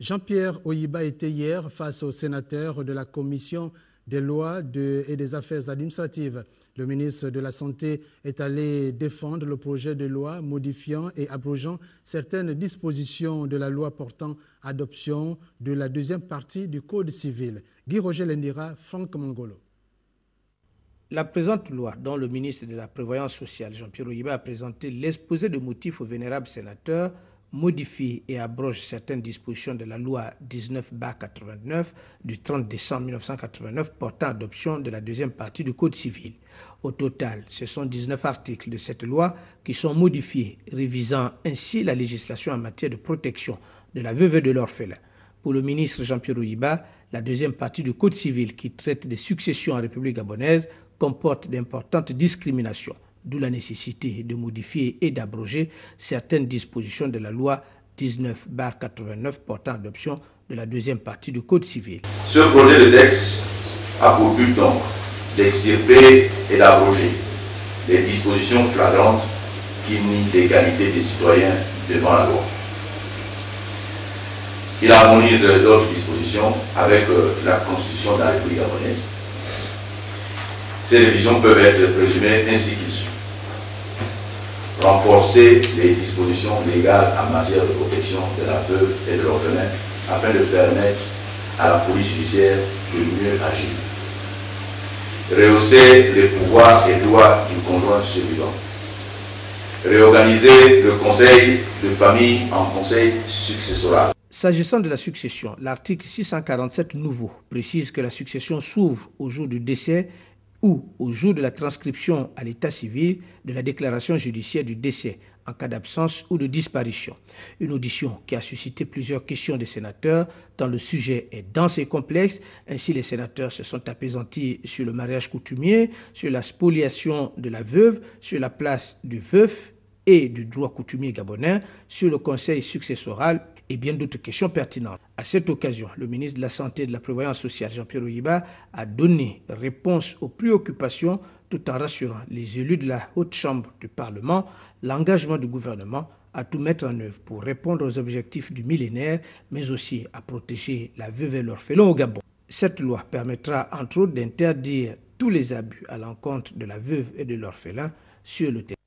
Jean-Pierre Oyiba était hier face aux sénateurs de la commission des lois et des affaires administratives. Le ministre de la Santé est allé défendre le projet de loi modifiant et abrogeant certaines dispositions de la loi portant adoption de la deuxième partie du Code civil. Guy Roger Lendira, Franck Mangolo. La présente loi, dont le ministre de la Prévoyance sociale, Jean-Pierre Oyiba, a présenté l'exposé de motifs aux vénérables sénateurs, modifie et abroge certaines dispositions de la loi 19-89 du 30 décembre 1989 portant adoption de la deuxième partie du Code civil. Au total, ce sont 19 articles de cette loi qui sont modifiés, révisant ainsi la législation en matière de protection de la veuve et de l'orphelin. Pour le ministre Jean-Pierre Ouiba, la deuxième partie du Code civil qui traite des successions en République gabonaise comporte d'importantes discriminations d'où la nécessité de modifier et d'abroger certaines dispositions de la loi 19-89 portant adoption de la deuxième partie du Code civil. Ce projet de texte a pour but donc d'extirper et d'abroger les dispositions flagrantes qui nient l'égalité des citoyens devant la loi. Il harmonise d'autres dispositions avec euh, la Constitution de la République gabonaise. Ces révisions peuvent être présumées ainsi qu'ils sont renforcer les dispositions légales en matière de protection de la veuve et de l'orphelin afin de permettre à la police judiciaire de mieux agir. Rehausser les pouvoirs et droits du conjoint survivant. Réorganiser le conseil de famille en conseil successoral. S'agissant de la succession, l'article 647 nouveau précise que la succession s'ouvre au jour du décès ou au jour de la transcription à l'état civil de la déclaration judiciaire du décès en cas d'absence ou de disparition. Une audition qui a suscité plusieurs questions des sénateurs, tant le sujet est dense et complexe. Ainsi, les sénateurs se sont apaisantis sur le mariage coutumier, sur la spoliation de la veuve, sur la place du veuf et du droit coutumier gabonais, sur le conseil successoral et bien d'autres questions pertinentes. À cette occasion, le ministre de la Santé et de la Prévoyance sociale, Jean-Pierre Oyiba, a donné réponse aux préoccupations tout en rassurant les élus de la Haute Chambre du Parlement l'engagement du gouvernement à tout mettre en œuvre pour répondre aux objectifs du millénaire, mais aussi à protéger la veuve et l'orphelin au Gabon. Cette loi permettra entre autres d'interdire tous les abus à l'encontre de la veuve et de l'orphelin sur le territoire.